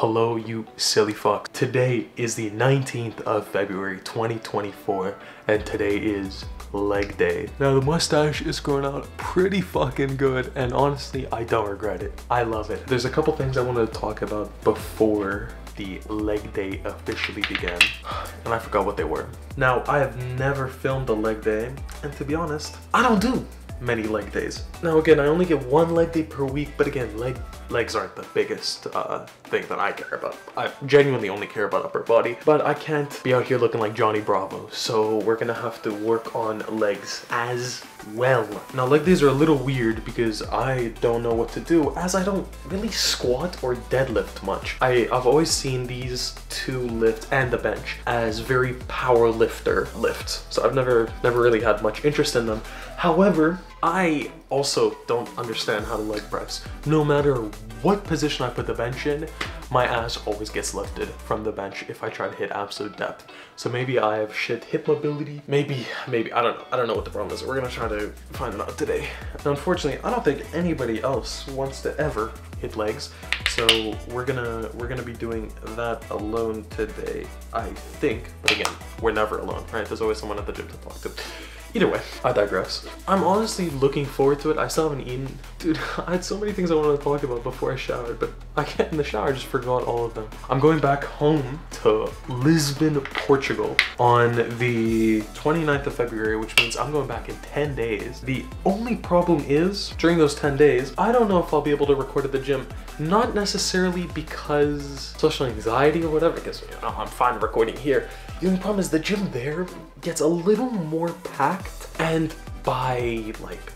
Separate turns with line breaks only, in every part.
Hello, you silly fuck. Today is the 19th of February 2024, and today is leg day. Now, the mustache is growing out pretty fucking good, and honestly, I don't regret it. I love it. There's a couple things I wanted to talk about before the leg day officially began, and I forgot what they were. Now, I have never filmed a leg day, and to be honest, I don't do many leg days. Now again, I only get one leg day per week, but again, leg legs aren't the biggest uh, thing that I care about. I genuinely only care about upper body, but I can't be out here looking like Johnny Bravo, so we're gonna have to work on legs as well. Now leg days are a little weird because I don't know what to do as I don't really squat or deadlift much. I, I've always seen these two lifts and the bench as very power lifter lifts, so I've never, never really had much interest in them. However, I also don't understand how to leg press. No matter what position I put the bench in, my ass always gets lifted from the bench if I try to hit absolute depth. So maybe I have shit hip mobility. Maybe, maybe, I don't know. I don't know what the problem is. We're gonna try to find it out today. Unfortunately, I don't think anybody else wants to ever hit legs. So we're gonna we're gonna be doing that alone today, I think. But again, we're never alone, right? There's always someone at the gym to talk to. Either way, I digress. I'm honestly looking forward to it. I still haven't eaten. Dude, I had so many things I wanted to talk about before I showered, but I get in the shower, just forgot all of them. I'm going back home to Lisbon, Portugal on the 29th of February, which means I'm going back in 10 days. The only problem is, during those 10 days, I don't know if I'll be able to record at the gym. Not necessarily because social anxiety or whatever, because you know, I'm fine recording here. The only problem is the gym there gets a little more packed and by like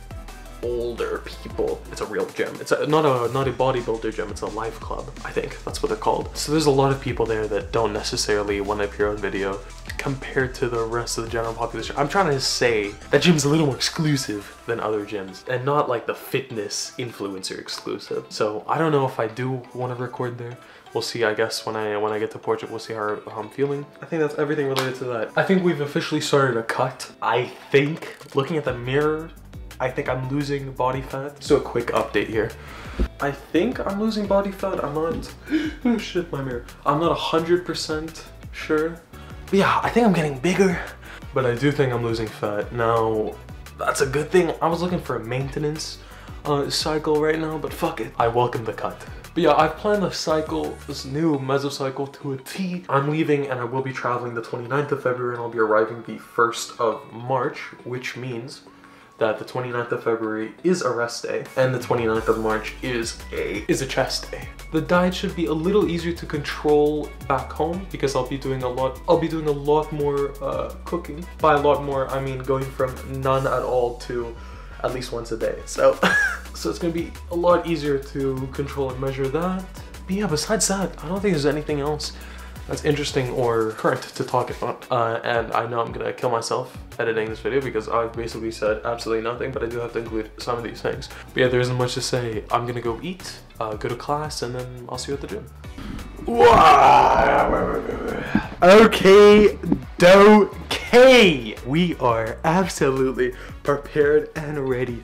older people. It's a real gym. It's a, not a not a bodybuilder gym. It's a life club. I think that's what they're called. So there's a lot of people there that don't necessarily want to appear on video compared to the rest of the general population. I'm trying to say that gym's a little more exclusive than other gyms and not like the fitness influencer exclusive. So I don't know if I do want to record there we'll see i guess when i when i get to Portugal we'll see how, how i'm feeling i think that's everything related to that i think we've officially started a cut i think looking at the mirror i think i'm losing body fat. So a quick update here. I think i'm losing body fat. I'm not oh shit my mirror. I'm not 100 percent sure. But yeah i think i'm getting bigger. But i do think i'm losing fat. Now that's a good thing. I was looking for a maintenance uh, cycle right now but fuck it. I welcome the cut. But yeah, I've planned to cycle this new mesocycle to a T. I'm leaving and I will be traveling the 29th of February and I'll be arriving the 1st of March, which means that the 29th of February is a rest day and the 29th of March is a is a chest day. The diet should be a little easier to control back home because I'll be doing a lot I'll be doing a lot more uh, cooking. By a lot more I mean going from none at all to at least once a day. So So it's gonna be a lot easier to control and measure that. But yeah, besides that, I don't think there's anything else that's interesting or current to talk about. Uh, and I know I'm gonna kill myself editing this video because I've basically said absolutely nothing, but I do have to include some of these things. But yeah, there isn't much to say. I'm gonna go eat, uh, go to class, and then I'll see you at the gym. Okay, okay. We are absolutely prepared and ready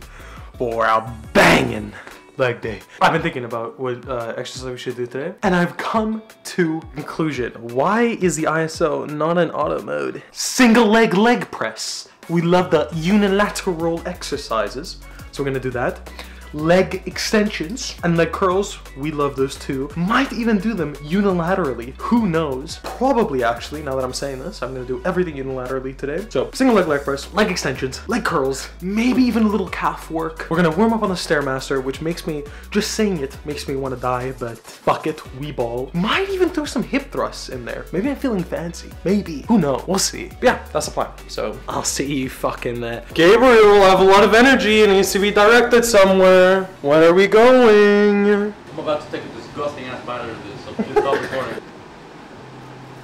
for a banging leg day. I've been thinking about what uh, exercise we should do today, and I've come to conclusion. Why is the ISO not in auto mode? Single leg leg press. We love the unilateral exercises, so we're gonna do that leg extensions and leg curls. We love those too. Might even do them unilaterally. Who knows? Probably actually, now that I'm saying this, I'm gonna do everything unilaterally today. So single leg leg press, leg extensions, leg curls, maybe even a little calf work. We're gonna warm up on the Stairmaster, which makes me, just saying it, makes me wanna die, but fuck it, we ball. Might even throw some hip thrusts in there. Maybe I'm feeling fancy. Maybe. Who knows? We'll see. But yeah, that's the plan. So I'll see you fucking there. Gabriel will have a lot of energy and needs to be directed somewhere. Where are we going?
I'm about to take a disgusting ass bite out of this, so please stop recording.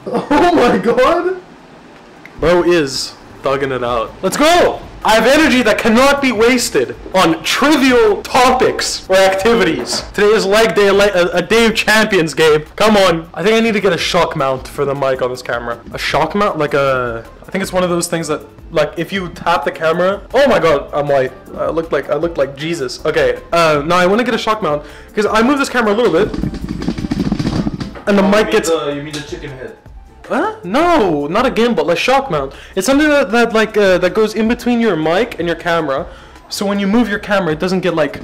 Oh my god! Bro is thugging it out. Let's go! I have energy that cannot be wasted on trivial topics or activities. Today is leg day, a, day of champions game. Come on. I think I need to get a shock mount for the mic on this camera. A shock mount? Like a... I think it's one of those things that like if you tap the camera oh my god i'm white i look like i look like jesus okay uh now i want to get a shock mount because i move this camera a little bit and the mic gets.
you mean the chicken head?
Huh? No, not a gimbal, a shock mount. It's something that, that like uh, that goes in between your mic and your camera, so when you move your camera, it doesn't get like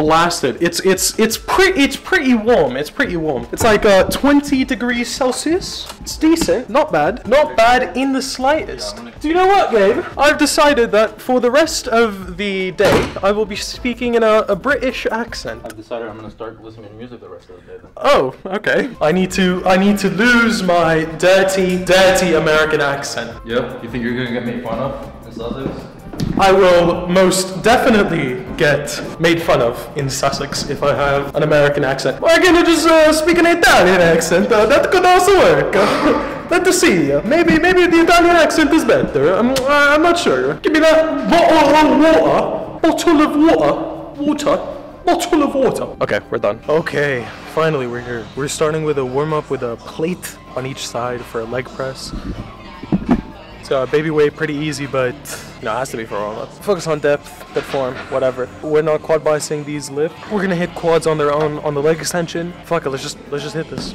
blasted. It's it's it's pretty it's pretty warm. It's pretty warm. It's like uh, 20 degrees Celsius. It's decent, not bad, not bad in the slightest. Do you know what, Gabe? I've decided that for the rest of the day, I will be speaking in a, a British accent.
I've decided I'm gonna start listening to music the rest of the day then.
Oh, okay. I need to I need to lose my dirty, dirty American accent.
Yep. You think you're gonna get made fun of in Sussex?
I will most definitely get made fun of in Sussex if I have an American accent. Why can't I just uh, speak an Italian accent? Uh, that could also work. Let us see. Maybe maybe the Italian accent is better. I'm, uh, I'm not sure. Give me that bottle of water. Bottle of water. Water. Bottle of water. Okay, we're done. Okay, finally we're here. We're starting with a warm up with a plate on each side for a leg press. So uh, baby weight, pretty easy, but you know, it has to be for all of us. Focus on depth, depth form, whatever. We're not quad biasing these lift. We're gonna hit quads on their own on the leg extension. Fuck it, let's just let's just hit this.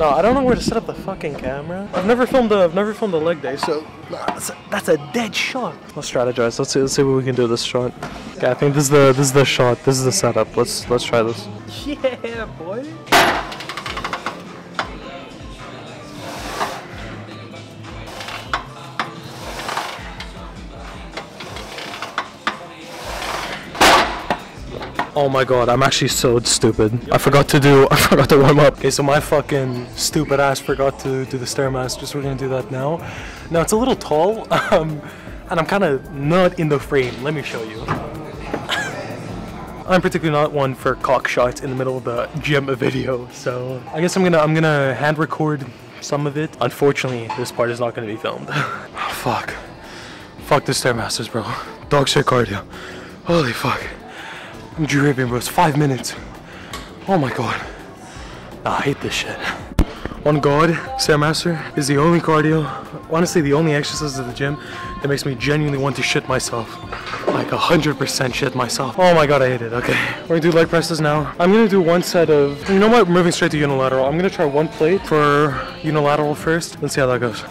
No, I don't know where to set up the fucking camera. I've never filmed a I've never filmed a leg day, so nah, that's, a, that's a dead shot. Let's strategize. Let's see let's see what we can do this shot. Okay, I think this is the this is the shot. This is the setup. Let's let's try this. Yeah, boy. Oh my god, I'm actually so stupid. I forgot to do, I forgot to warm up. Okay, so my fucking stupid ass forgot to do the Stairmasters. We're gonna do that now. Now it's a little tall, um, and I'm kind of not in the frame. Let me show you. I'm particularly not one for cock shots in the middle of the gym video, so I guess I'm gonna I'm gonna hand record some of it. Unfortunately, this part is not gonna be filmed. fuck, fuck the Stairmasters, bro. Dog shit cardio. Holy fuck. I'm dripping, bro. It's five minutes. Oh my god. I hate this shit. On God, Stairmaster is the only cardio, honestly the only exercise at the gym that makes me genuinely want to shit myself. Like a hundred percent shit myself. Oh my god, I hate it. Okay, we're gonna do leg presses now. I'm gonna do one set of, you know what, moving straight to unilateral. I'm gonna try one plate for unilateral first. Let's see how that goes.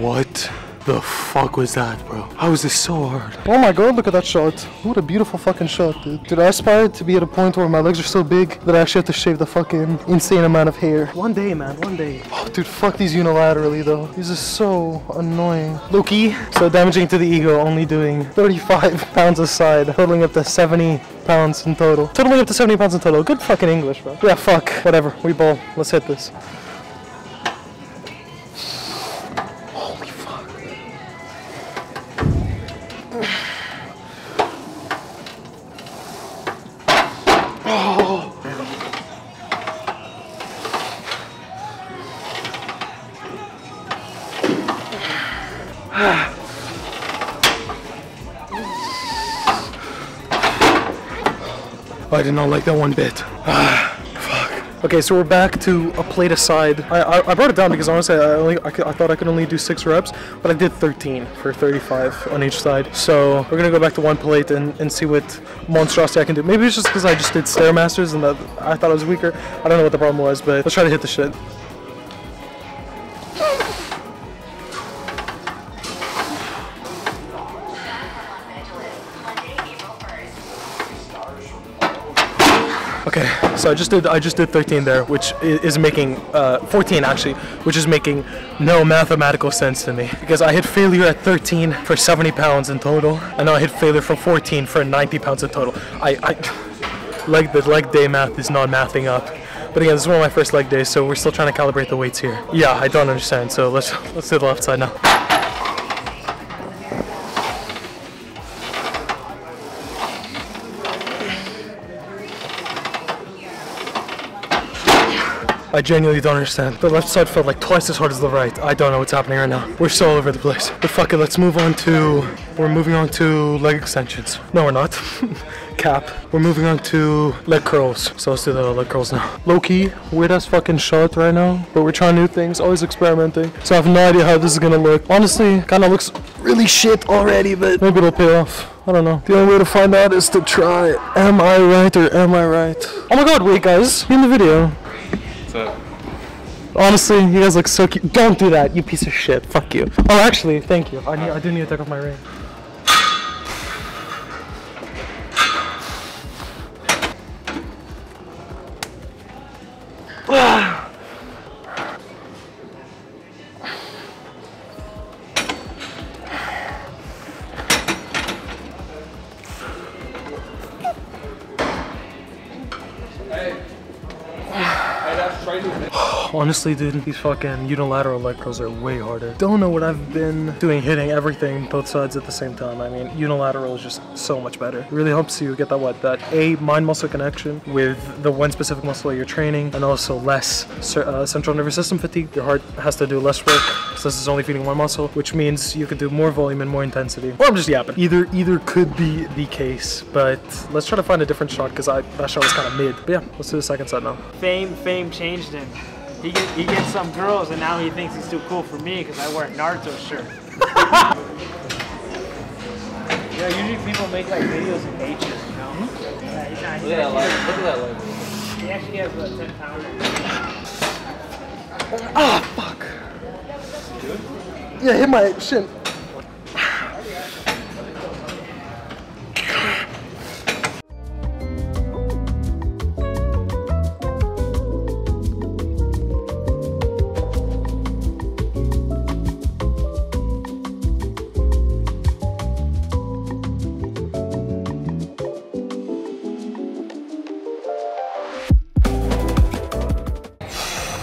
What the fuck was that, bro? How is this so hard? Oh my god, look at that shot. What a beautiful fucking shot, dude. Dude, I aspire to be at a point where my legs are so big that I actually have to shave the fucking insane amount of hair. One day, man, one day. Oh, dude, fuck these unilaterally, though. These are so annoying. Loki, so damaging to the ego, only doing 35 pounds a side, totaling up to 70 pounds in total. Totaling up to 70 pounds in total. Good fucking English, bro. Yeah, fuck. Whatever. We ball. Let's hit this. Did not like that one bit. Ah, fuck. Okay, so we're back to a plate aside. I, I, I brought it down because honestly, I, only, I, could- I thought I could only do six reps, but I did 13 for 35 on each side. So we're gonna go back to one plate and, and see what monstrosity I can do. Maybe it's just because I just did Stairmasters and that I thought I was weaker. I don't know what the problem was, but let's try to hit the shit. Okay, so I just did I just did 13 there, which is making uh, 14 actually, which is making no mathematical sense to me because I hit failure at 13 for 70 pounds in total, and now I hit failure for 14 for 90 pounds in total. I, I like the leg day math is not mathing up. But again, this is one of my first leg days, so we're still trying to calibrate the weights here. Yeah, I don't understand. So let's let's do the left side now. I genuinely don't understand. The left side felt like twice as hard as the right. I don't know what's happening right now. We're so all over the place. But fuck it, let's move on to. We're moving on to leg extensions. No, we're not. Cap. We're moving on to leg curls. So let's do the leg curls now. Low key, weird ass fucking shot right now. But we're trying new things, always experimenting. So I have no idea how this is gonna look. Honestly, kinda looks really shit already, but maybe it'll pay off. I don't know. The only way to find out is to try. Am I right or am I right? Oh my god, wait guys, in the video.
What's up?
Honestly, you guys look so cute. Don't do that, you piece of shit. Fuck you. Oh, actually, thank you. I need. I do need to take off my ring.
Hey.
Honestly, dude, these fucking unilateral leg curls are way harder. Don't know what I've been doing, hitting everything, both sides at the same time. I mean, unilateral is just so much better. It really helps you get that what that a mind muscle connection with the one specific muscle you're training, and also less uh, central nervous system fatigue. Your heart has to do less work, so this is only feeding one muscle, which means you can do more volume and more intensity. Or I'm just yapping. Either either could be the case, but let's try to find a different shot because I that shot was kind of mid. But yeah, let's do the second set now.
Fame, fame changed him. He get, he gets some girls, and now he thinks he's too cool for me because I wear a Naruto shirt. yeah, usually people make like videos of nature, you know. Yeah, he's not, he's
Look at that
actually,
leg. Look at that leg.
he actually has a 10 pounder.
Ah, fuck. Yeah, hit my shin.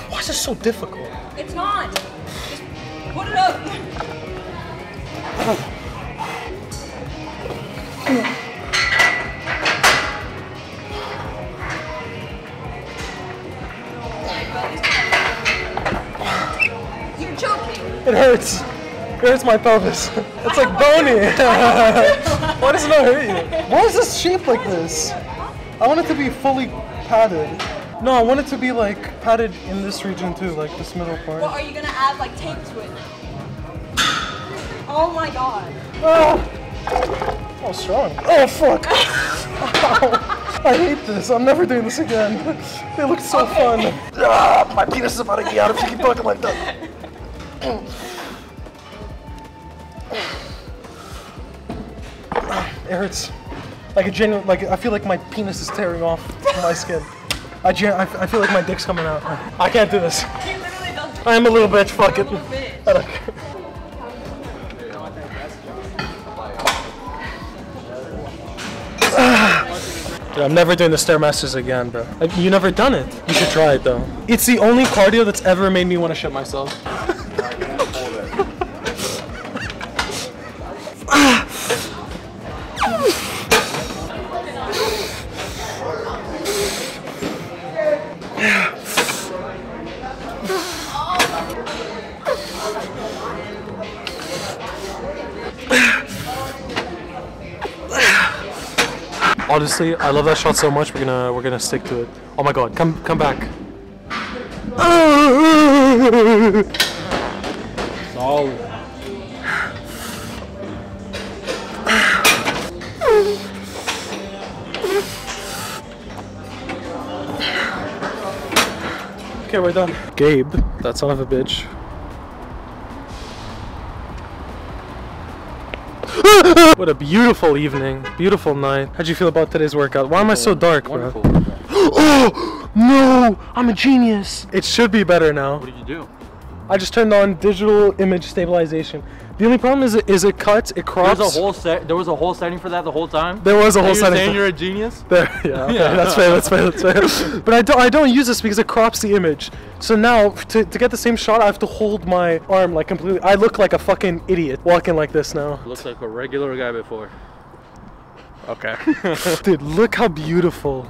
Why is this so difficult?
It's not. It
hurts. It hurts my pelvis. It's like bony. Why does it not hurt you? Why is this shaped like this? I want it to be fully padded. No, I want it to be like padded in this region too, like this middle part.
What are you gonna add like tape to it? Oh my god.
Oh, oh strong. Oh fuck. Ow. I hate this. I'm never doing this again. They look so fun. Ah, my penis is about to get out if you keep talking like that. It hurts. Like a genuine, like I feel like my penis is tearing off my skin. I, feel like my dick's coming out. I can't do this. I am a little bitch. Fuck it. I don't care. Dude, I'm never doing the Stairmasters again, bro. You never done it. You should try it though. It's the only cardio that's ever made me want to shit myself. Honestly, I love that shot so much. We're gonna we're gonna stick to it. Oh my god, come come back.
Solid.
Okay, we're done. Gabe, that son of a bitch. what a beautiful evening, beautiful night. How'd you feel about today's workout? Why am I so dark, bro? Oh no! I'm a genius. It should be better now.
What did you do?
I just turned on digital image stabilization. The only problem is it is it cuts, it
There
crops.
was a whole set. There was a whole setting for that the whole time.
There was a whole
And you're
setting
saying
for-
you're a genius.
There, yeah, okay,
Yeah.
that's fair, that's fair, that's fair. but I don't, I don't use this because it crops the image. So now, to, to get the same shot, I have to hold my arm like completely. I look like a fucking idiot walking like this now.
Looks like a regular guy before. Okay.
Dude, look how beautiful.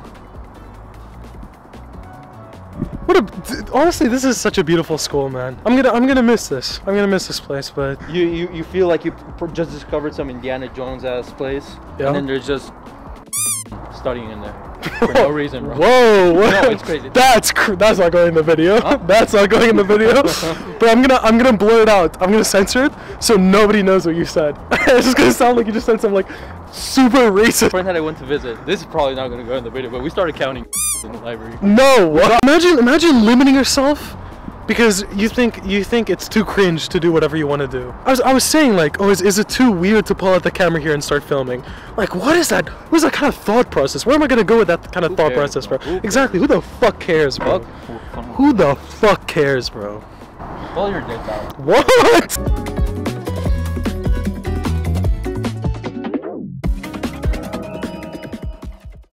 What a honestly, this is such a beautiful school, man. I'm gonna I'm gonna miss this. I'm gonna miss this place, but
You you, you feel like you just discovered some Indiana Jones ass place,
Yeah.
and then there's just studying in there for no reason, bro.
Whoa, whoa.
No, it's crazy.
That's cr- that's not going in the video. That's not going in the video. but I'm gonna I'm gonna blur it out. I'm gonna censor it so nobody knows what you said. it's just gonna sound like you just said some like super racist.
friend that I went to visit. This is probably not gonna go in the video, but we started counting in the library.
No, what? imagine imagine limiting yourself because you think you think it's too cringe to do whatever you want to do. I was I was saying like, oh, is, is it too weird to pull out the camera here and start filming? Like, what is that? What is that kind of thought process? Where am I gonna go with that kind of thought
cares,
process,
bro?
bro?
Who
Exactly. Who the fuck cares, bro?
Fuck.
Who the fuck cares, bro?
Pull your dick out.
What?